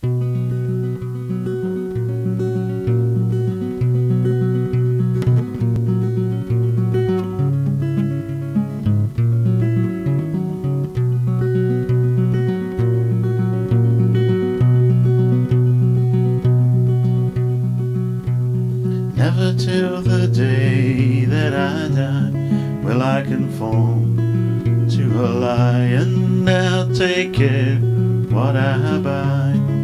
Never till the day that I die will I conform to a lie, and I'll take care what I buy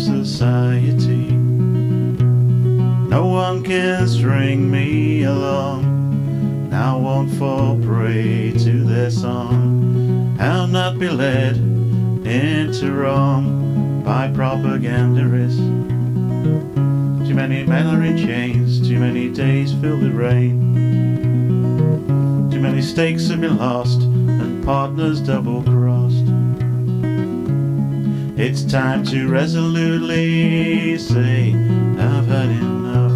society. No one can string me along. I won't fall prey to their song. I'll not be led into wrong by propagandists. Too many men are in chains, too many days filled with rain. Too many stakes have been lost and partners double crossed. It's time to resolutely say, I've had enough.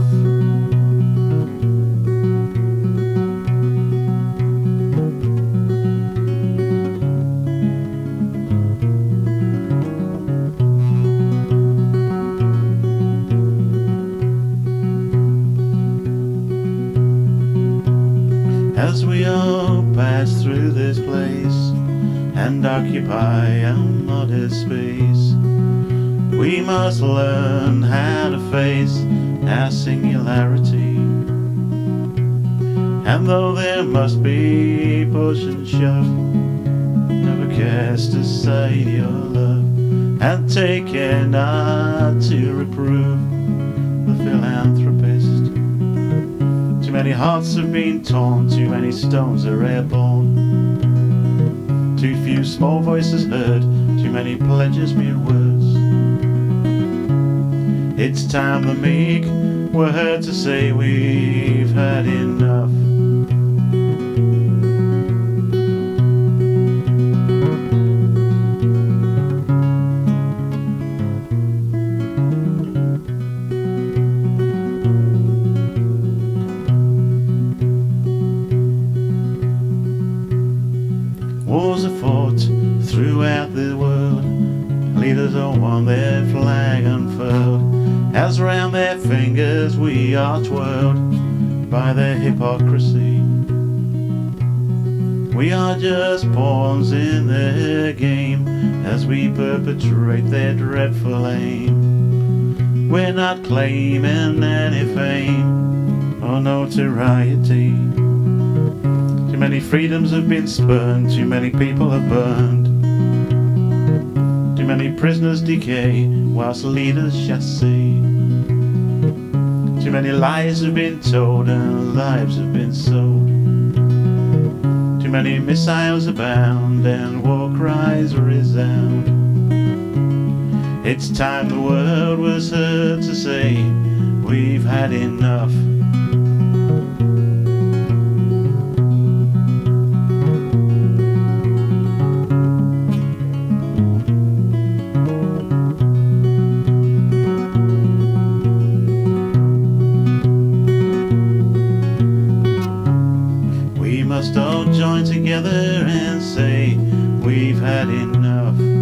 As we all pass through this place and occupy modest space, we must learn how to face our singularity. And though there must be push and shove, never cast aside your love, and take care not to reprove the philanthropist. Too many hearts have been torn, too many stones are airborne. Too few small voices heard, too many pledges mere words. It's time the meek were heard to say we've had enough. Wars are fought throughout the world. Leaders all want their flag unfurled. As round their fingers we are twirled by their hypocrisy. We are just pawns in their game as we perpetrate their dreadful aim. We're not claiming any fame or notoriety. Too many freedoms have been spurned, too many people have burned. Too many prisoners decay, whilst leaders see. Too many lies have been told and lives have been sold. Too many missiles abound and war cries resound. It's time the world was heard to say, We've had enough. all join together and say, We've had enough.